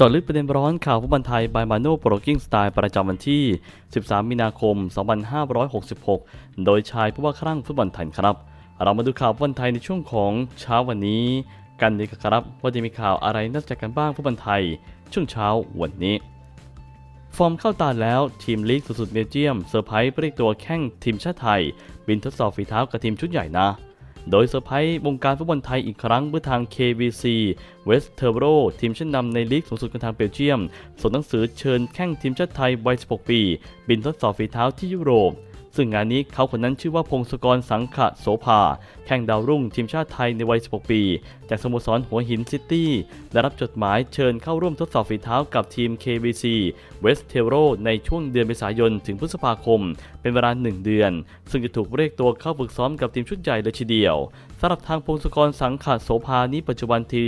เจาะลึกประเด็นร้อนข่าวฟุตบอลไทย by มาโน่โปรกิ้งสไตล์ประจำวันที่ 13 มีนาคม 2566 โดยชายผู้บ้าคลั่งฟุตบอลไทยครับ เรามาดูข่าวฟุตบอลไทยในช่วงของเช้าวันนี้ กันดีครับว่าจะมีข่าวอะไรน่าจะกันบ้างฟุตบอลไทย ช่วงเช้าวันนี้ ฟอร์มเข้าตาแล้วทีมลีกสูงสุดเบลเยียมเซอร์ไพรส์เรียกตัวแข้งทีมชาติไทย บินทดสอบฝีเท้ากับทีมชุดใหญ่นะ โดยเซอร์ไพรส์วงการฟุตบอลไทยอีกครั้งเมื่อทาง KVC West t e r b r o ทีมชั้นนำในลีกสูงสุดของทางเบลเยียมส่งหนังสือเชิญแข้งทีมชาติไทยวัย 16 ปี บินทดสอบฝีเท้าที่ยุโรป ซึ่งงานนี้เขาคนนั้นชื่อว่าพงศกรสังขะโสภา แข่งดาวรุ่งทีมชาติไทยในวัย 16 ปี จากสโมสรหัวหินซิตี้ได้รับจดหมายเชิญเข้าร่วมทดสอบฝีเท้ากับทีม KBC West t e r o ในช่วงเดือนเมษายนถึงพฤษภาคม เป็นเวลา 1 เดือน ซึ่งจะถูกเรียกตัวเข้าฝึกซ้อมกับทีมชุดใหญ่เลยทีเดียวสำหรับทางพงศกรสังขะโสภานี้ปัจจุบันที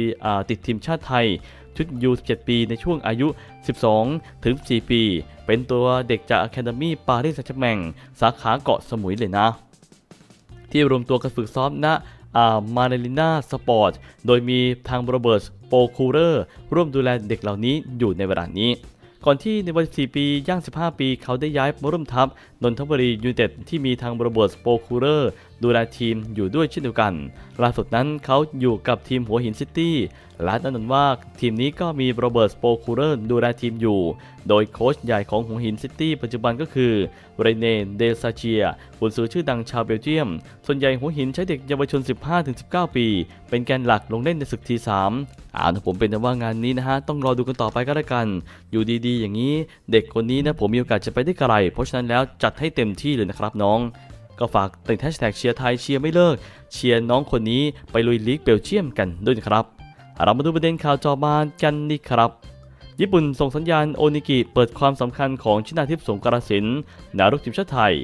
ติดทีมชาติไทยชุด U17 ปีในช่วงอายุ 12 ถึง 4 ปี เป็นตัวเด็กจาก academy ปารีสแซงต์แชร์กแมงสาขาเกาะสมุยเลยนะ ที่รวมตัวกันฝึกซ้อมณมาเรลิน่าสปอร์ต โดยมีทางโรเบิร์ตโปคูเรอร์ ร่วมดูแลเด็กเหล่านี้อยู่ในเวลานี้ ก่อนที่ในวัย4ปีย่าง 15 ปี เขาได้ย้ายมาร่วมทัพนนทบุรียูไนเต็ดที่มีทางโรเบิร์ตโปคูเรอร์ ดูแลทีมอยู่ด้วยเช่นเดียวกัน ล่าสุดนั้นเขาอยู่กับทีมหัวหินซิตี้และแน่นอนว่าทีมนี้ก็มีโรเบิร์ตสโปคูเรอร์ดูแลทีมอยู่ โดยโค้ชใหญ่ของหัวหินซิตี้ปัจจุบันก็คือเรเน่เดซาเชียกุนซือชื่อดังชาวเบลเยียม ส่วนใหญ่หัวหินใช้เด็กเยาวชน 15-19 ปี เป็นแกนหลักลงเล่นในศึก T3อ่านผมเป็นแต่ว่างานนี้นะฮะ ต้องรอดูกันต่อไปก็แล้วกัน อยู่ดีๆ อย่างนี้ เด็กคนนี้นะผมมีโอกาสจะไปได้ไกลเพราะฉะนั้นแล้วจัดให้เต็มที่เลยนะครับน้อง ก็ฝากติดแฮชแท็กเชียร์ไทยเชียร์ไม่เลิก เชียร์น้องคนนี้ไปลุยลีกเบลเยียมกันด้วยนะครับ เรามาดูประเด็นข่าวต่อมากันนี่ครับญี่ปุ่นส่งสัญญาณโอนิกิเปิดความสำคัญของชนาธิปสรงกระสินธ์แนวรุกทีมชาติไทย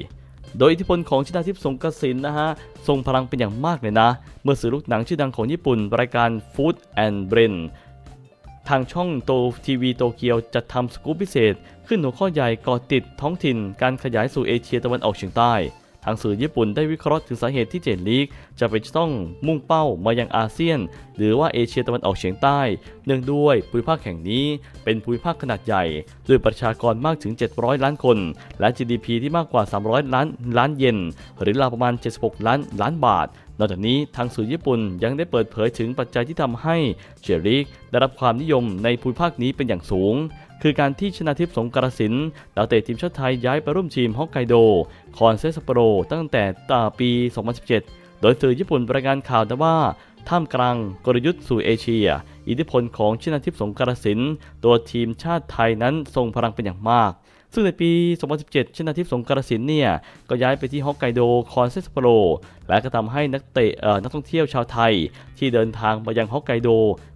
โดยอิทธิพลของชนาธิปสรงกระสินธ์นะฮะทรงพลังเป็นอย่างมากเลยนะ เมื่อสื่อลูกหนังชื่อดังของญี่ปุ่น รายการ Foot and Brain ทางช่องโตทีวีโตเกียวจะทำสกู๊ปพิเศษ ขึ้นหัวข้อใหญ่ก่อติดท้องถิ่นการขยายสู่เอเชียตะวันออกเฉียงใต้ ทางสื่อญี่ปุ่นได้วิเคราะห์ถึงสาเหตุที่เจนลีกจะเป็นต้องมุ่งเป้ามายังอาเซียน หรือว่าเอเชียตะวันออกเฉียงใต้ เนื่องด้วยภูมิภาคแห่งนี้เป็นภูมิภาคขนาดใหญ่ ด้วยประชากรมากถึง 700 ล้านคน และ GDP ที่มากกว่า 300 ล้านล้านเยนหรือราวประมาณ 76 ล้านล้านบาทนอกจากนี้ทางสื่อญี่ปุ่นยังได้เปิดเผยถึงปัจจัยที่ทำให้เจลีกได้รับความนิยมในภูมิภาคนี้เป็นอย่างสูง คือการที่ชนะทิพย์สงกรสินดาวเตะทีมชาติไทยย้ายไปร่วมทีมฮอกไกโด คอนเซสโปโรตั้งแต่ตาปี 2017 โดยสื่อญี่ปุ่นรายงานข่าวว่าท่ามกลางกลยุทธ์สู่เอเชีย อิทธิพลของชนาทิพย์สงกรสินตัวทีมชาติไทยนั้นทรงพลังเป็นอย่างมากซึ่งในปี 2017 ชนาธิปสรงกระสินธ์เนี่ย ก็ย้ายไปที่ฮอกไกโด คอนซาโดเลซัปโปโร และก็ทำให้นักเตะนักท่องเที่ยวชาวไทย ที่เดินทางมายังฮอกไกโด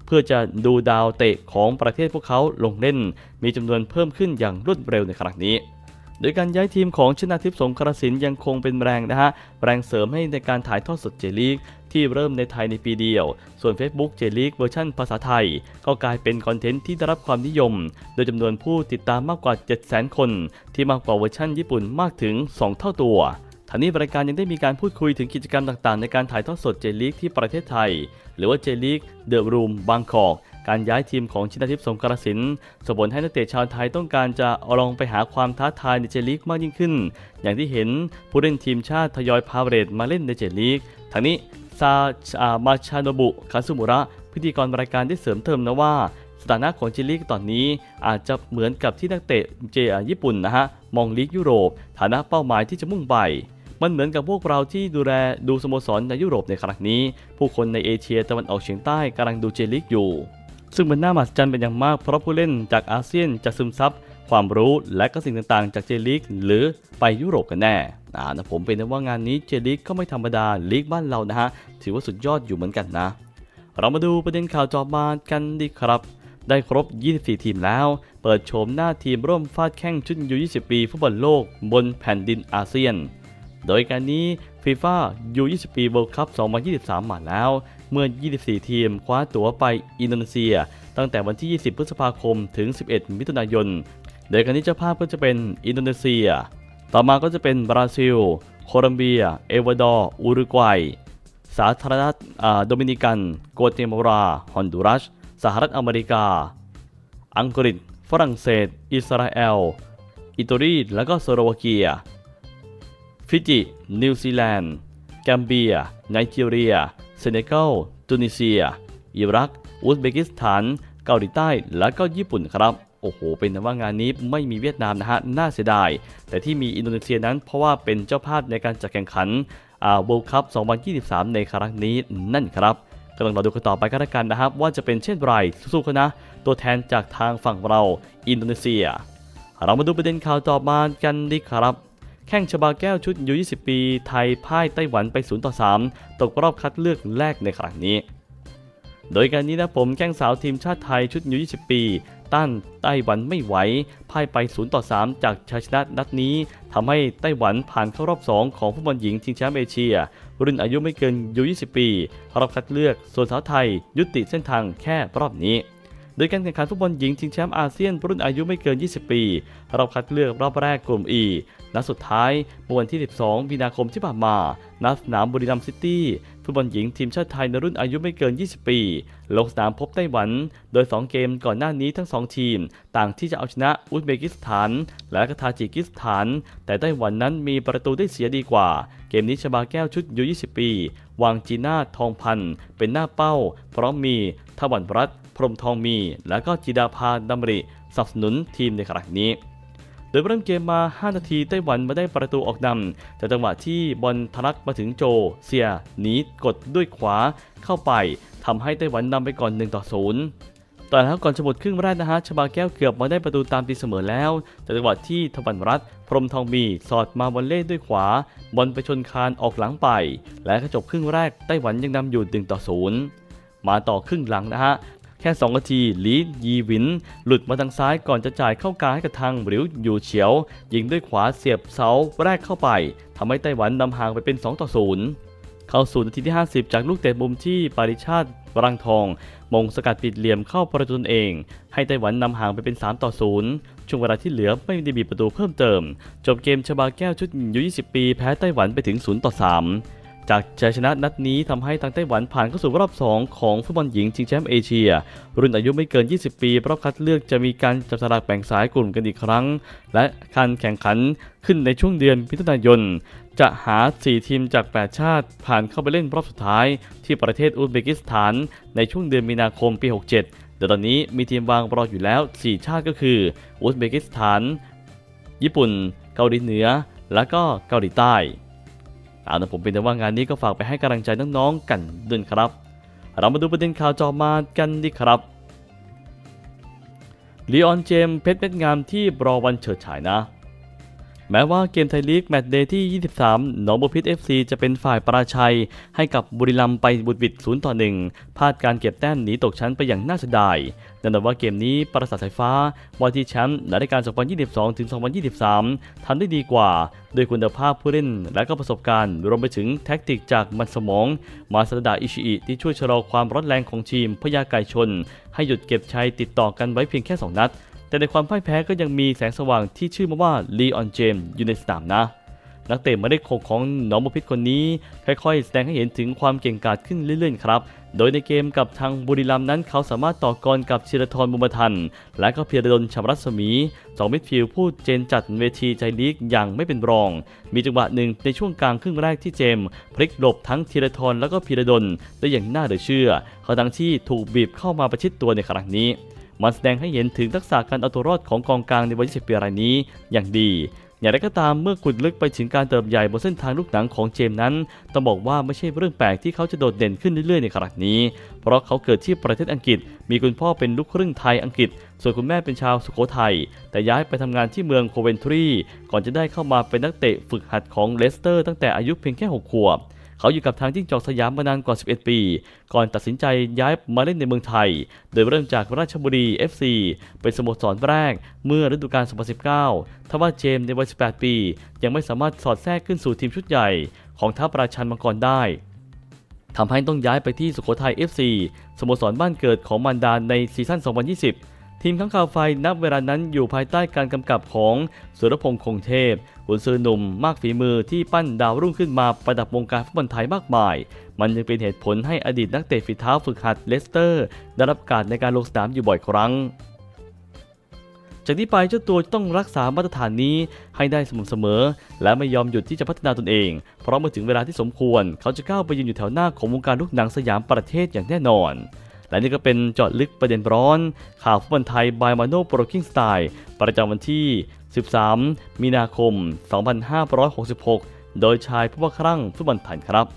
เพื่อจะดูดาวเตะของประเทศพวกเขาลงเล่น มีจำนวนเพิ่มขึ้นอย่างรวดเร็วในครั้งนี้โดยการย้ายทีมของชนาธิปสรงกระสินธ์ยังคงเป็นแรงนะฮะ แรงเสริมให้ในการถ่ายทอดสดเจลีกที่เริ่มในไทยในปีเดียว ส่วน Facebook เจลีกเวอร์ชันภาษาไทย ก็กลายเป็น content ที่ได้รับความนิยม โดยจำนวนผู้ติดตามมากกว่า 700,000 คน ที่มากกว่าเวอร์ชันญี่ปุ่นมากถึง 2 เท่าตัว ทางนี้รายการยังได้มีการพูดคุยถึงกิจกรรมต่างๆ ในการถ่ายทอดสดเจลีกที่ประเทศไทย หรือว่าเจลีกเดอะรูมบางกอกการย้ายทีมของชนาธิปสรงกระสินธ์ส่งผลให้นักเตะชาวไทยต้องการจะลองไปหาความท้าทายในเจลีกมากยิ่งขึ้น อย่างที่เห็นผู้เล่นทีมชาติทยอยพาเหรดมาเล่นในเจลีกทางนี้ซามาชาโนบุคาซุมุระพิธีกรรายการได้เสริมเติมนะว่า สถานะของเจลีกตอนนี้อาจจะเหมือนกับที่นักเตะเจญี่ปุ่นนะฮะมองลีกยุโรป ฐานะเป้าหมายที่จะมุ่งไป มันเหมือนกับพวกเราที่ดูแลดูสโมสรในยุโรปในครั้งนี้ ผู้คนในเอเชียตะวันออกเฉียงใต้กำลังดูเจลิกอยู่ ซึ่งมันน่ามหัศจรรย์เป็นอย่างมากเพราะผู้เล่นจากอาเซียนจะซึมซับความรู้และก็สิ่งต่างๆ จากเจลิกหรือไปยุโรปกันแน่นะผมเป็นว่างานนี้เจลีกก็ไม่ธรรมดาลีกบ้านเรานะฮะถือว่าสุดยอดอยู่เหมือนกันนะ เรามาดูประเด็นข่าวต่อมากันดีครับได้ครบ 24 ทีมแล้ว เปิดโฉมหน้าทีมร่วมฟาดแข่งชุด U20 ปีฟุตบอลโลกบนแผ่นดินอาเซียน โดยการนี้ฟีฟ่า U20 ปี World Cup 2023 มาแล้ว เมื่อ 24 ทีมคว้าตั๋วไปอินโดนีเซีย ตั้งแต่วันที่ 20 พฤษภาคมถึง 11 มิถุนายน โดยการนี้เจ้าภาพก็จะเป็นอินโดนีเซีย ต่อมาก็จะเป็นบราซิล โคลัมเบีย เอกวาดอร์ อุรุกวัย สาธารณรัฐโดมินิกัน กัวเตมาลา ฮอนดูรัส สหรัฐอเมริกา อังกฤษ ฝรั่งเศส อิสราเอล อิตาลี และก็สโลวาเกีย ฟิจิ นิวซีแลนด์แกมเบีย ไนจีเรีย เซเนกัล ตุนิเซีย อิรัก อุซเบกิสถาน เกาหลีใต้ และก็ญี่ปุ่นครับ โอ้โห เป็นว่างานนี้ไม่มีเวียดนามนะฮะ น่าเสียดาย แต่ที่มีอินโดนีเซียนั้นเพราะว่าเป็นเจ้าภาพในการจัดแข่งขันอ่า World Cup 2023 ในครั้งนี้นั่นครับก็ต้องรอดูกันต่อไปกันละกันนะครับ ว่าจะเป็นเช่นไรสู้ๆกันนะ ตัวแทนจากทางฝั่งเราอินโดนีเซีย เรามาดูประเด็นข่าวต่อมากันดีครับ แข่งชบาแก้วชุดยู20 ปี ไทยพ่ายไต้หวันไป 0 ต่อ 3 ตกรอบคัดเลือกแรกในครั้งนี้ โดยการนี้นะผมแข้งสาวทีมชาติไทยชุดยู20 ปี ต้านไต้หวันไม่ไหว พ่ายไป 0 ต่อ 3 จากชัยชนะนัดนี้ทำให้ไต้หวันผ่านเข้ารอบ 2 ของฟุตบอลหญิงชิงแชมป์เอเชีย รุ่นอายุไม่เกินยู20 ปี รอบคัดเลือก ส่วนสาวไทยยุติเส้นทางแค่รอบนี้ โดยการแข่งขันฟุตบอลหญิงชิงแชมป์อาเซียนรุ่นอายุไม่เกิน 20 ปีรอบคัดเลือกรอบแรกกลุ่ม E นัดสุดท้ายเมื่อวันที่ 12 มีนาคมที่ผ่านมา ณ สนามบุรีรัมย์ซิตี้ ฟุตบอลหญิงทีมชาติไทยในรุ่นอายุไม่เกิน 20 ปี ลงสนามพบไต้หวัน โดย 2 เกมก่อนหน้านี้ทั้ง 2 ทีม ต่างที่จะเอาชนะอุซเบกิสถาน และกทาจิกิสถาน แต่ไต้หวันนั้นมีประตูได้เสียดีกว่า เกมนี้ชบาแก้วชุดยู20 ปี วางจีน่าทองพันธ์เป็นหน้าเป้า พร้อมมีทวันรัตพรมทองมี และก็จิดาภาดำริสนับสนุนทีมในครั้งนี้ โดยเริ่มเกมมา 5 นาทีไต้หวันมาได้ประตูออกนำแต่จังหวะที่บอลทะลักมาถึงโจเซียหนีกดด้วยขวาเข้าไปทำให้ไต้หวันนำไปก่อน1ต่อ0 แต่แล้วก่อนจะหมดครึ่งแรกนะฮะชบาแก้วเกือบมาได้ประตูตามตีเสมอแล้วแต่จังหวะที่ทวันรัตพรมทองมีสอดมาบอลเล่ด้วยขวาบอลไปชนคานออกหลังไป และก็จบครึ่งแรกไต้หวันยังนำอยู่1ต่อ0มาต่อครึ่งหลังนะฮะแค่ 2 นาทีลียีวิน หลุดมาทางซ้ายก่อนจะจ่ายเข้ากลางให้กับทางหริวอยู่เฉียว ยิงด้วยขวาเสียบเสาแรกเข้าไปทำให้ไต้หวันนำห่างไปเป็น 2 ต่อ 0 เข้าสู่นาทีที่ 50 จากลูกเตะมุมที่ปาริชาติ รังทอง มงสกัดปิดเหลี่ยมเข้าประตูตนเอง ให้ไต้หวันนำห่างไปเป็น 3 ต่อ 0 ช่วงเวลาที่เหลือไม่ได้บีบประตูเพิ่มเติม จบเกมชบาแก้วชุดยู20 ปี แพ้ไต้หวันไปถึง 0 ต่อ 3 จากชัยชนะนัดนี้ทำให้ทางไต้หวันผ่านเข้าสู่รอบ 2 ของฟุตบอลหญิงชิงแชมป์เอเชีย รุ่นอายุไม่เกิน 20 ปีรอบคัดเลือกจะมีการจับสลากแบ่งสายกลุ่มกันอีกครั้ง และการแข่งขันขึ้นในช่วงเดือนมิถุนายน จะหา 4 ทีมจาก 8 ชาติ ผ่านเข้าไปเล่นรอบสุดท้าย ที่ประเทศอุซเบกิสถาน ในช่วงเดือนมีนาคมปี 67 แต่ตอนนี้มีทีมวางรออยู่แล้ว 4 ชาติก็คืออุซเบกิสถาน ญี่ปุ่น เกาหลีเหนือ และก็เกาหลีใต้ เอาละผมเป็นแต่ว่างานนี้ก็ฝากไปให้กำลังใจน้องๆกันด้วยครับ เรามาดูประเด็นข่าวจอมากันดีครับลีออนเจมเพชรเม็ดงามที่รอวันเฉิดฉายนะ แม้ว่าเกมไทยลีกแมตช์เดย์ที่ 23 หนองบัวพิษ FC จะเป็นฝ่ายปราชัย ให้กับบุรีรัมย์ไปบุดวิด0ต่อ1พลาดการเก็บแต้มหนีตกชั้นไปอย่างน่าเสียดายแน่นอนว่าเกมนี้ปราสาทสายฟ้าว่าที่แชมป์ในรายการ 2022 ถึง 2023ทำได้ดีกว่า โดยคุณภาพผู้เล่นและก็ประสบการณ์ รวมไปถึงแท็กติกจากมันสมอง มาซาทาดะอิชิอิที่ช่วยชะลอความร้อนแรงของทีมพญาไก่ชน ให้หยุดเก็บชัยติดต่อกันไว้เพียงแค่ 2 นัด แต่ในความพ่ายแพ้ก็ยังมีแสงสว่างที่ชื่อมาว่าลีออนเจมส์อยู่ในสนามนะ นักเตะหมายเลขหกของหนองบัวพิชญคนนี้ ค่อยๆ แสดงให้เห็นถึงความเก่งกาจขึ้นเรื่อยๆครับ โดยในเกมกับทางบุรีรัมย์นั้นเขาสามารถต่อกรกับชิรทรบุมทัน และก็เพียรดลชำรัศมีสองมิดฟิลด์ผู้เจนจัดเวทีใจลีกอย่างไม่เป็นรอง มีจังหวะหนึ่งในช่วงกลางครึ่งแรกที่เจมส์พลิกหลบทั้งธีรทรและก็เพียรดลได้อย่างน่าเหลือเชื่อเขาทั้งที่ถูกบีบเข้ามาประชิดตัวในครั้งนี้ มันแสดงให้เห็นถึงทักษะการเอาตัวรอดของกองกลางในวัย 20 ปีรายนี้อย่างดี อย่างไรก็ตามเมื่อขุดลึกไปถึงการเติบใหญ่บนเส้นทางลูกหนังของเจมส์นั้น ต้องบอกว่าไม่ใช่เรื่องแปลกที่เขาจะโดดเด่นขึ้นเรื่อยๆในครั้งนี้ เพราะเขาเกิดที่ประเทศอังกฤษ มีคุณพ่อเป็นลูกครึ่งไทยอังกฤษ ส่วนคุณแม่เป็นชาวสุโขทัย แต่ย้ายไปทำงานที่เมืองโคเวนทรี ก่อนจะได้เข้ามาเป็นนักเตะฝึกหัดของเลสเตอร์ ตั้งแต่อายุเพียงแค่ 6 ขวบ เขาอยู่กับทางจิ้งจอกสยามมานานกว่า 11 ปี ก่อนตัดสินใจย้ายมาเล่นในเมืองไทย โดยเริ่มจากราชบุรี FC เป็นสโมสรแรกเมื่อฤดูกาล 2019 ทว่าเจมส์ในวัย 18 ปี ยังไม่สามารถสอดแทรกขึ้นสู่ทีมชุดใหญ่ ของทัพราชันมังกรได้ทำให้ต้องย้ายไปที่สุโขทัย FC สโมสรบ้านเกิดของมารดาใน season 2020 ทีมข้างข่าวไฟนับเวลานั้นอยู่ภายใต้การกำกับของสุรพงษ์คงเทพขุนซือหนุ่มมากฝีมือที่ปั้นดาวรุ่งขึ้นมาประดับวงการฟุตบอลไทยมากมาย มันยังเป็นเหตุผลให้อดีตนักเตะฝีเท้าฝึกหัดเลสเตอร์ได้รับโอกาสในการลงสนามอยู่บ่อยครั้ง จากนี้ไปเจ้าตัวต้องรักษามาตรฐานนี้ให้ได้สม่ำเสมอ และไม่ยอมหยุดที่จะพัฒนาตนเอง เพราะเมื่อถึงเวลาที่สมควร เขาจะก้าวไปยืนอยู่แถวหน้าของวงการลูกหนังสยามประเทศอย่างแน่นอน และนี่ก็เป็นจอดลึกประเด็นร้อน ข่าวฟุตบอลไทยบายมาโนโปรกิ้งสไตล์ประจำวันที่ 13 มีนาคม 2566 โดยชายผู้ว่าครั่งฟุตบอลไทยครับ